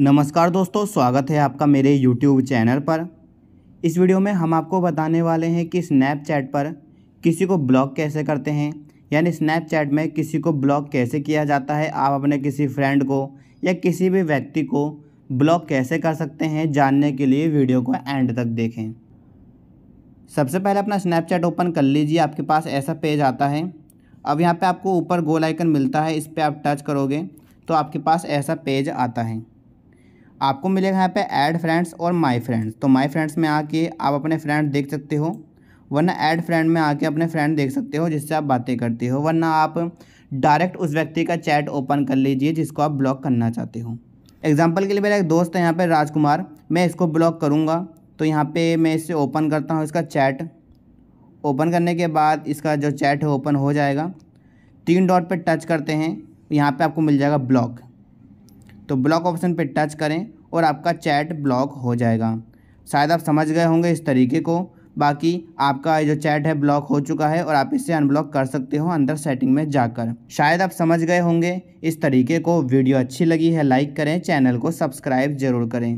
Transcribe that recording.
नमस्कार दोस्तों, स्वागत है आपका मेरे YouTube चैनल पर। इस वीडियो में हम आपको बताने वाले हैं कि स्नैपचैट पर किसी को ब्लॉक कैसे करते हैं, यानी स्नैपचैट में किसी को ब्लॉक कैसे किया जाता है, आप अपने किसी फ्रेंड को या किसी भी व्यक्ति को ब्लॉक कैसे कर सकते हैं, जानने के लिए वीडियो को एंड तक देखें। सबसे पहले अपना स्नैपचैट ओपन कर लीजिए, आपके पास ऐसा पेज आता है। अब यहाँ पे आपको ऊपर गोल आइकन मिलता है, इस पर आप टच करोगे तो आपके पास ऐसा पेज आता है। आपको मिलेगा यहाँ पे ऐड फ्रेंड्स और माय फ्रेंड्स तो माय फ्रेंड्स में आके आप अपने फ्रेंड देख सकते हो, वरना ऐड फ्रेंड में आके अपने फ्रेंड देख सकते हो जिससे आप बातें करते हो। वरना आप डायरेक्ट उस व्यक्ति का चैट ओपन कर लीजिए जिसको आप ब्लॉक करना चाहते हो। एग्ज़ाम्पल के लिए मेरा एक दोस्त है यहाँ पर राजकुमार। मैं इसको ब्लॉक करूँगा। तो यहाँ पर मैं इससे ओपन करता हूँ इसका चैट ओपन करने के बाद इसका जो चैट है ओपन हो जाएगा। तीन डॉट पर टच करते हैं। यहाँ पर आपको मिल जाएगा ब्लॉक तो ब्लॉक ऑप्शन पर टच करें और आपका चैट ब्लॉक हो जाएगा। शायद आप समझ गए होंगे इस तरीके को। बाकी आपका जो चैट है ब्लॉक हो चुका है और आप इसे अनब्लॉक कर सकते हो अंदर सेटिंग में जाकर। शायद आप समझ गए होंगे इस तरीके को। वीडियो अच्छी लगी है लाइक करें, चैनल को सब्सक्राइब ज़रूर करें।